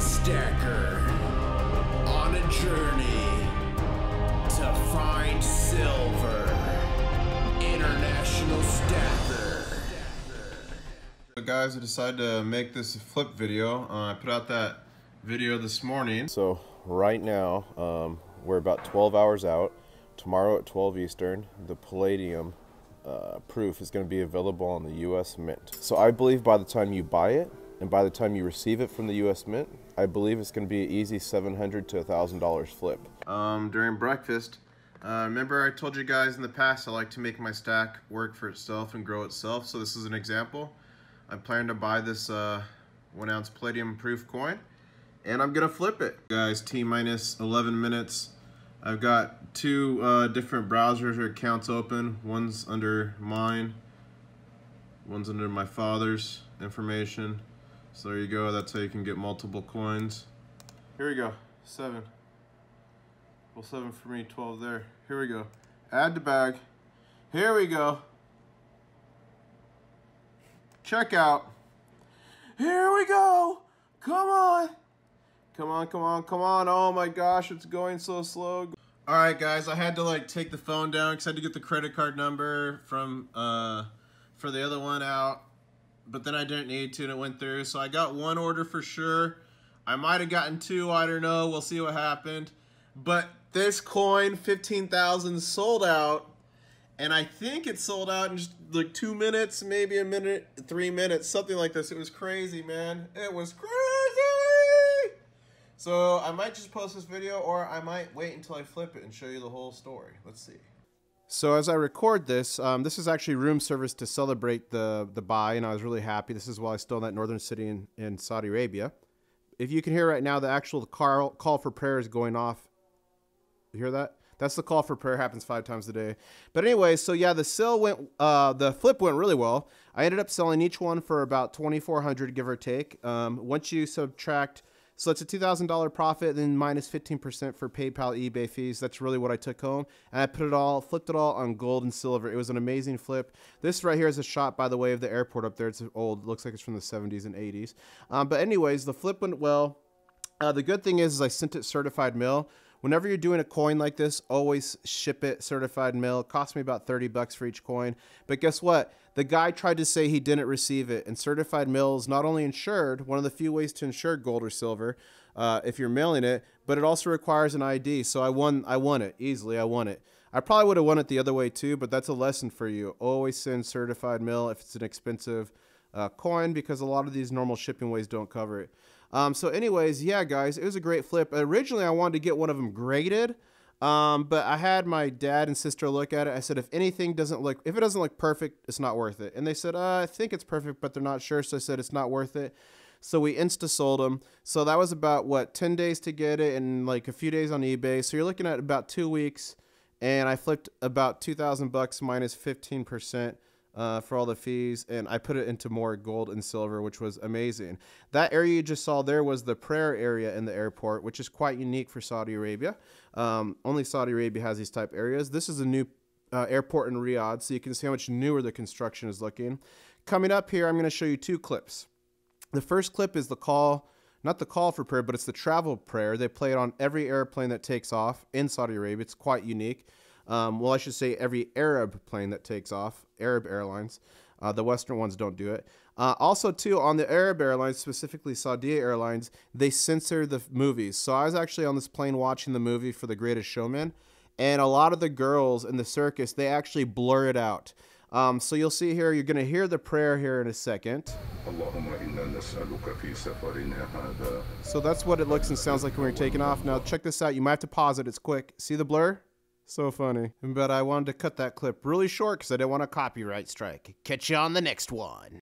stacker on a journey to find silver. International Stacker. So guys, I decided to make this a flip video. Uh, I put out that video this morning. So right now, um, we're about 12 hours out. Tomorrow at 12 Eastern, the Palladium uh, proof is going to be available on the U.S. Mint. So I believe by the time you buy it, and by the time you receive it from the U.S. Mint, I believe it's going to be an easy 700 to $1,000 flip. Um, during breakfast, uh, remember I told you guys in the past I like to make my stack work for itself and grow itself. So this is an example. I plan to buy this uh, one ounce palladium proof coin and I'm gonna flip it. Guys, T minus 11 minutes. I've got two uh, different browsers or accounts open. One's under mine, one's under my father's information. So there you go, that's how you can get multiple coins. Here we go, seven. Well, seven for me, 12 there. Here we go. Add to bag. Here we go. Check out. Here we go. Come on. Come on, come on, come on. Oh my gosh, it's going so slow. All right, guys, I had to like take the phone down because I had to get the credit card number from uh, for the other one out, but then I didn't need to and it went through. So I got one order for sure. I might have gotten two, I don't know. We'll see what happened. But this coin, 15,000 sold out. And I think it sold out in just like two minutes, maybe a minute, three minutes, something like this. It was crazy, man. It was crazy. So I might just post this video or I might wait until I flip it and show you the whole story. Let's see. So as I record this, um, this is actually room service to celebrate the, the buy, and I was really happy. This is while I still in that northern city in, in Saudi Arabia. If you can hear right now, the actual call, call for prayer is going off. You hear that? That's the call for prayer happens five times a day. But anyway, so yeah, the sale went, uh, the flip went really well. I ended up selling each one for about 2,400 give or take. Um, once you subtract so it's a $2,000 profit, then minus 15% for PayPal, eBay fees. That's really what I took home. And I put it all, flipped it all on gold and silver. It was an amazing flip. This right here is a shot, by the way, of the airport up there. It's old. Looks like it's from the 70s and 80s. Um, but anyways, the flip went well. Uh, the good thing is, is I sent it certified mail. Whenever you're doing a coin like this, always ship it certified mail. It cost me about 30 bucks for each coin. But guess what? The guy tried to say he didn't receive it. And certified mail is not only insured, one of the few ways to insure gold or silver uh, if you're mailing it, but it also requires an ID. So I won, I won it easily. I won it. I probably would have won it the other way too, but that's a lesson for you. Always send certified mail if it's an expensive uh, coin because a lot of these normal shipping ways don't cover it. Um, so anyways, yeah, guys, it was a great flip. Originally, I wanted to get one of them graded, um, but I had my dad and sister look at it. I said, if anything doesn't look, if it doesn't look perfect, it's not worth it. And they said, uh, I think it's perfect, but they're not sure. So I said, it's not worth it. So we insta sold them. So that was about what 10 days to get it and like a few days on eBay. So you're looking at about two weeks. And I flipped about 2000 bucks minus 15% uh, for all the fees, and I put it into more gold and silver, which was amazing. That area you just saw there was the prayer area in the airport, which is quite unique for Saudi Arabia. Um, only Saudi Arabia has these type areas. This is a new uh, airport in Riyadh, so you can see how much newer the construction is looking. Coming up here, I'm going to show you two clips. The first clip is the call, not the call for prayer, but it's the travel prayer. They play it on every airplane that takes off in Saudi Arabia. It's quite unique. Um, well, I should say every Arab plane that takes off, Arab airlines. Uh, the Western ones don't do it. Uh, also, too, on the Arab airlines, specifically Saudi Airlines, they censor the movies. So I was actually on this plane watching the movie for The Greatest Showman, and a lot of the girls in the circus, they actually blur it out. Um, so you'll see here, you're going to hear the prayer here in a second. So that's what it looks and sounds like when you're taking off. Now check this out. You might have to pause it. It's quick. See the blur? So funny. But I wanted to cut that clip really short because I didn't want a copyright strike. Catch you on the next one.